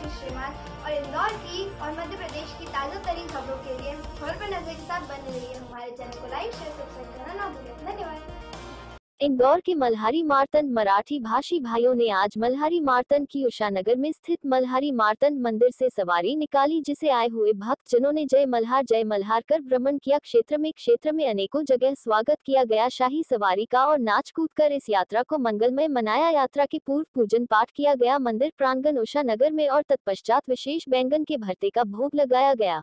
आशीष श्रीमान और इंदौर की और मध्य प्रदेश की ताज़ा तरीन खबरों के लिए खबर पर नज़र के साथ बने रहिए हमारे चैनल को लाइक शेयर सब्सक्राइब करना ना भूलें। धन्यवाद। इंदौर के मल्हारी मार्तन मराठी भाषी भाइयों ने आज मल्हारी मार्तन की उषानगर में स्थित मल्हारी मार्तन मंदिर से सवारी निकाली, जिसे आए हुए भक्त जनों ने जय मल्हार जय मल्हार कर भ्रमण किया। क्षेत्र में क्षेत्र में अनेकों जगह स्वागत किया गया। शाही सवारी का और नाच कूद कर इस यात्रा को मंगलमय मनाया। यात्रा के पूर्व पूजन पाठ किया गया। मंदिर प्रांगण उषानगर में और तत्पश्चात विशेष बैंगन के भरते का भोग लगाया गया।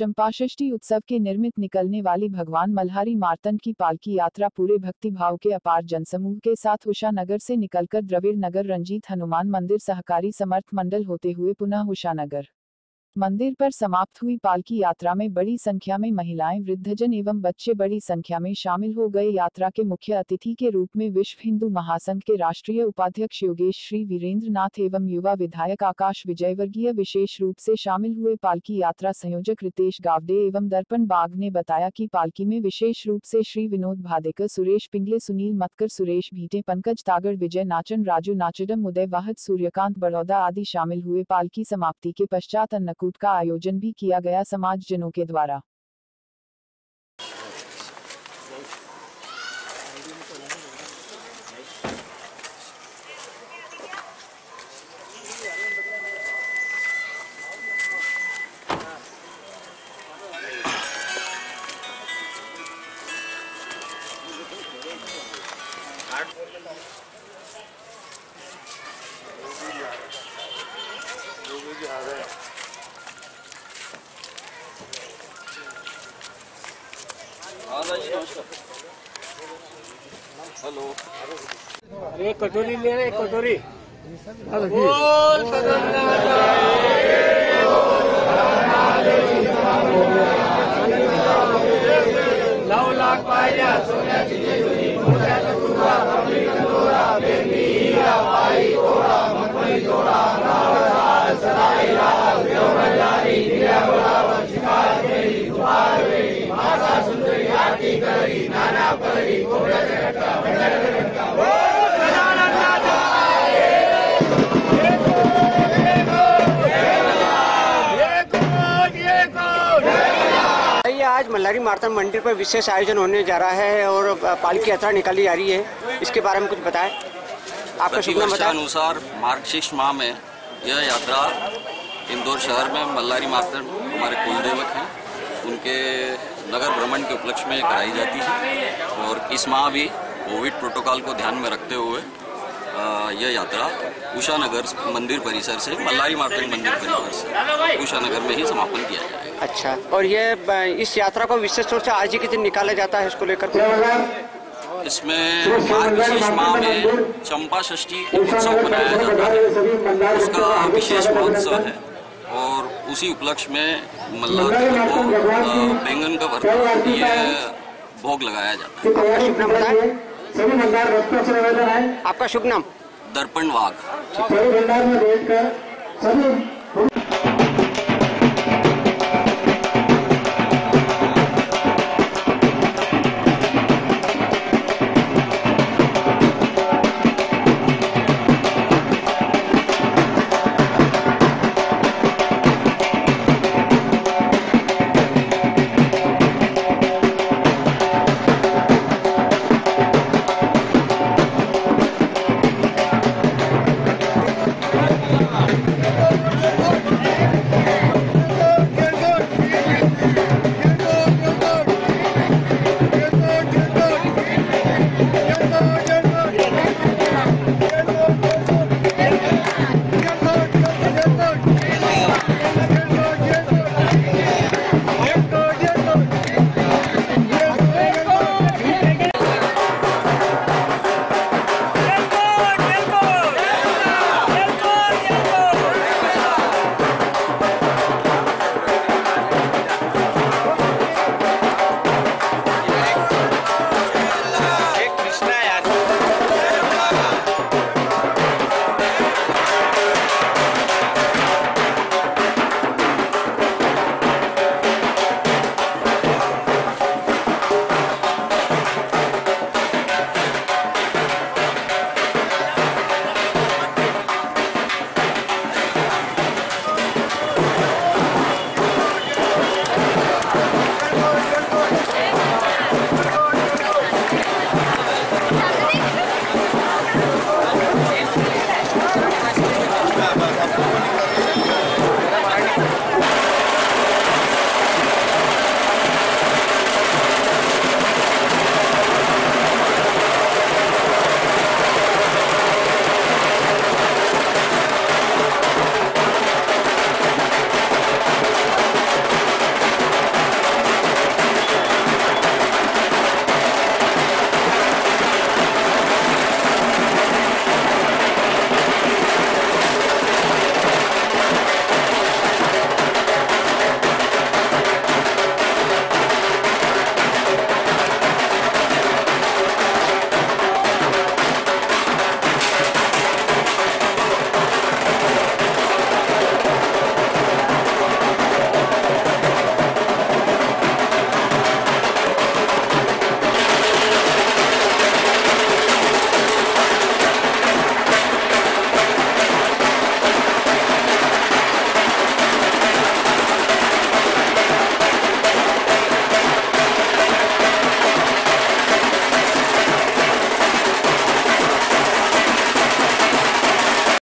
चंपाषष्ठी उत्सव के निर्मित निकलने वाली भगवान मल्हारी मार्तन की पालकी यात्रा पूरे भक्ति भाव के अपार जनसमूह के साथ उषा नगर से निकलकर द्रविड़ नगर रंजीत हनुमान मंदिर सहकारी समर्थ मंडल होते हुए पुनः उषा नगर मंदिर पर समाप्त हुई पालकी यात्रा में बड़ी संख्या में महिलाएँ, वृद्धजन एवं बच्चे बड़ी संख्या में शामिल हो गए। यात्रा के मुख्य अतिथि के रूप में विश्व हिंदू महासंघ के राष्ट्रीय उपाध्यक्ष योगेश श्री वीरेंद्र नाथ एवं युवा विधायक आकाश विजयवर्गीय विशेष रूप से शामिल हुए। पालकी यात्रा संयोजक रितेश गावडे एवं दर्पण बाग ने बताया की पालकी में विशेष रूप से श्री विनोद भादेकर, सुरेश पिंगले, सुनील मतकर, सुरेश भीटे, पंकज तागर विजय नाचन, राजू नाचडम, उदय वाहद, सूर्यकांत बड़ौदा आदि शामिल हुए। पालकी समाप्ति के पश्चात अन्नकूट का आयोजन भी किया गया समाज जनों के द्वारा। हेलो. एक कटोरी लेना एक कटोरी. नऊ लाख पाहिल्या सोन्याची मल्हारी मार्तन मंदिर पर विशेष आयोजन होने जा रहा है और पालकी यात्रा निकाली जा रही है। इसके बारे में कुछ बताएँ। आपका शुभ नाम अनुसार मार्गशीर्ष माह में यह यात्रा इंदौर शहर में मल्लारी मार्तन हमारे कुलदेवक हैं। उनके नगर भ्रमण के उपलक्ष्य में कराई जाती है। और इस माह भी कोविड प्रोटोकॉल को ध्यान में रखते हुए यह यात्रा उषा नगर मंदिर परिसर से मल्लारी मार्तन मंदिर परिसर से उषा नगर में ही समापन किया जाएगा। अच्छा और ये इस यात्रा को विशेष तौर से आज ही के दिन निकाला जाता है इसको लेकर? इसमें मार्गशीर्ष माह में चंपा षष्ठी उत्सव मनाया जाता है। उसका विशेष महोत्सव है और उसी उपलक्ष्य में मल्लार को बैंगन का भरता ये भोग लगाया जाता है। सभी भंडार भक्तों से निवेदन है आपका शुभ नाम दर्पण वाघ. सभी भंडार में बैठकर सभी